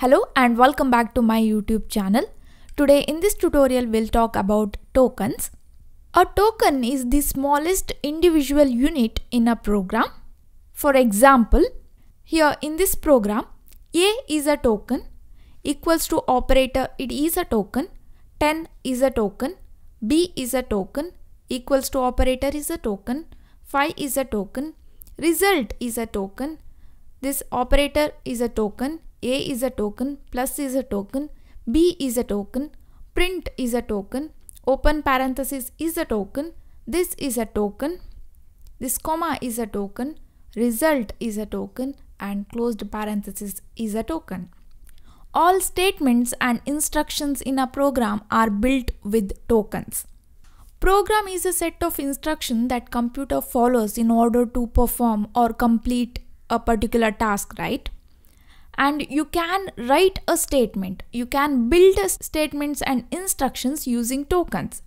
Hello and welcome back to my YouTube channel. Today in this tutorial we'll talk about tokens. A token is the smallest individual unit in a program. For example, here in this program, A is a token, equals to operator it is a token, 10 is a token, B is a token, equals to operator is a token, 5 is a token, result is a token, this operator is a token, A is a token, plus is a token, B is a token, print is a token, open parenthesis is a token, this is a token, this comma is a token, result is a token and closed parenthesis is a token. All statements and instructions in a program are built with tokens. Program is a set of instructions that computer follows in order to perform or complete a particular task, right? And you can write a statement. You can build statements and instructions using tokens.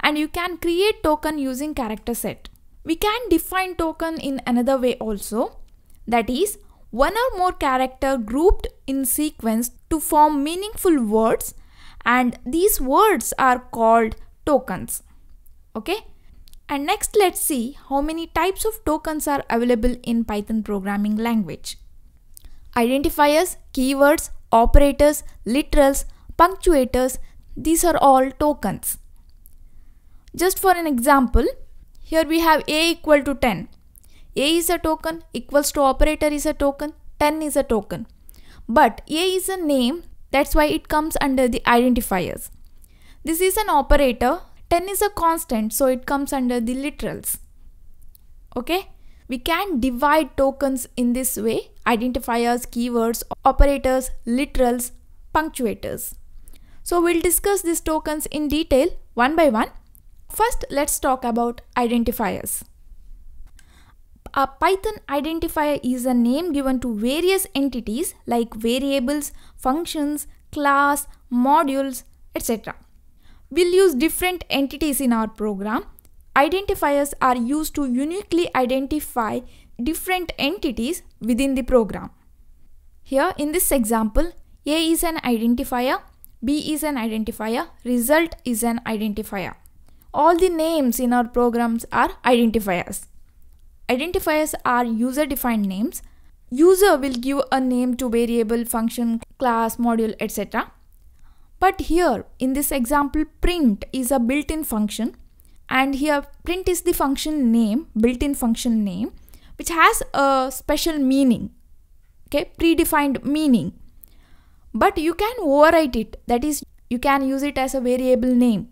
And you can create token using character set. We can define token in another way also. That is, one or more character grouped in sequence to form meaningful words and these words are called tokens. Okay? And next let's see how many types of tokens are available in Python programming language. Identifiers, keywords, operators, literals, punctuators, these are all tokens. Just for an example, here we have a equal to 10. a is a token, equals to operator is a token, 10 is a token. But a is a name, that's why it comes under the identifiers. This is an operator, 10 is a constant, so it comes under the literals. Okay? We can divide tokens in this way identifiers, keywords, operators, literals, punctuators. So we'll discuss these tokens in detail one by one. First, let's talk about identifiers. A Python identifier is a name given to various entities like variables, functions, class, modules, etc. We'll use different entities in our program identifiers are used to uniquely identify different entities within the program. Here in this example, A is an identifier, B is an identifier, result is an identifier. All the names in our programs are identifiers. Identifiers are user defined names. User will give a name to variable, function, class, module, etc. But here in this example, print is a built-in function and here print is the function name built-in function name which has a special meaning okay? Predefined meaning. But you can overwrite it. That is you can use it as a variable name.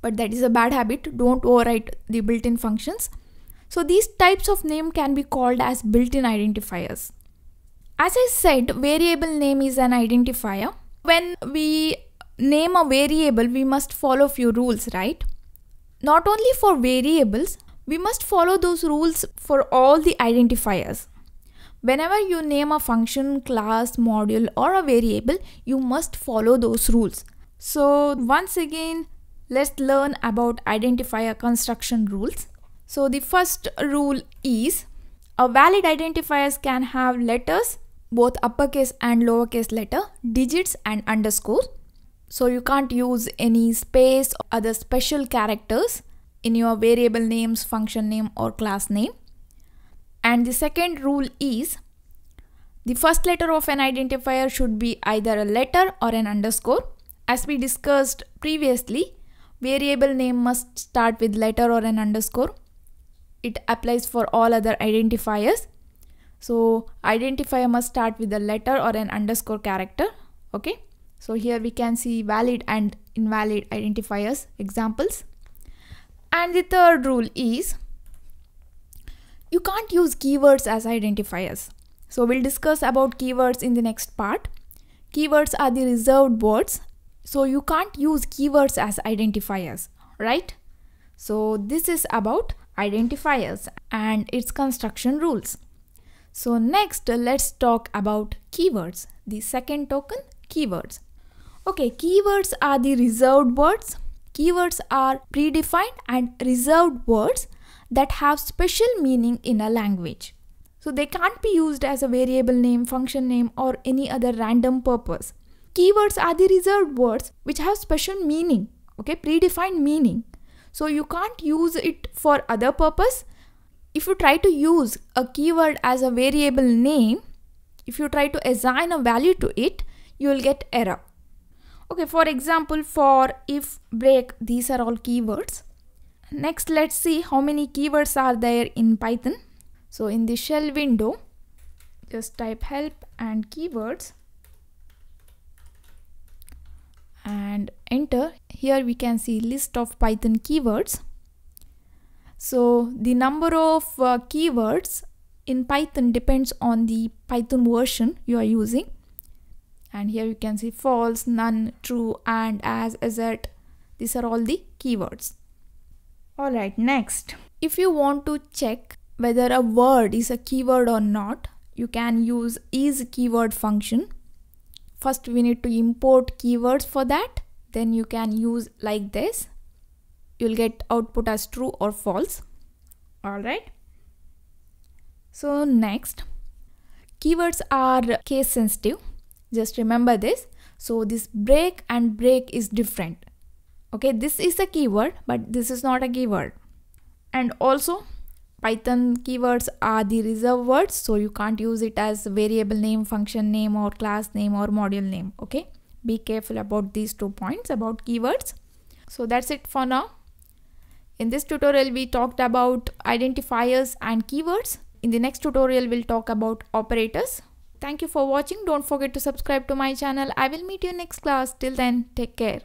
But that is a bad habit. Don't overwrite the built-in functions. So these types of name can be called as built-in identifiers. As i said variable name is an identifier. When we name a variable we must follow few rules right not only for variables, we must follow those rules for all the identifiers. Whenever you name a function, class, module or a variable, you must follow those rules. So once again, let's learn about identifier construction rules. So the first rule is a valid identifiers can have letters, both uppercase and lowercase letter, digits and underscore. So you can't use any space or other special characters in your variable names, function name or class name. And the second rule is the first letter of an identifier should be either a letter or an underscore. As we discussed previously, variable name must start with letter or an underscore. It applies for all other identifiers. So identifier must start with a letter or an underscore character. Okay. So here we can see valid and invalid identifiers examples. And the third rule is you can't use keywords as identifiers. So we'll discuss about keywords in the next part. Keywords are the reserved words. So you can't use keywords as identifiers, right? So this is about identifiers and its construction rules. So next let's talk about keywords. The second token, keywords. Okay, keywords are the reserved words. Keywords are predefined and reserved words that have special meaning in a language. So they can't be used as a variable name, function name, or any other random purpose. Keywords are the reserved words which have special meaning, okay, predefined meaning. So you can't use it for other purpose. If you try to use a keyword as a variable name, if you try to assign a value to it, you will get error. Okay, for example, for if break, these are all keywords. Next, let's see how many keywords are there in Python. So in the shell window, just type help and keywords and enter. Here we can see list of Python keywords. So the number of uh, keywords in Python depends on the Python version you are using. And here you can see false, none, true, and, as, assert. These are all the keywords. Alright, next. If you want to check whether a word is a keyword or not, you can use is keyword function. First we need to import keywords for that. Then you can use like this. You'll get output as true or false. Alright. So next, keywords are case sensitive. Just remember this. So this break and break is different. Okay, this is a keyword, but this is not a keyword. And also Python keywords are the reserved words, so you can't use it as variable name, function name, or class name or module name. Okay, be careful about these two points about keywords. So that's it for now. In this tutorial, we talked about identifiers and keywords. In the next tutorial, we'll talk about operators. Thank you for watching. Don't forget to subscribe to my channel. I will meet you next class. Till then, take care.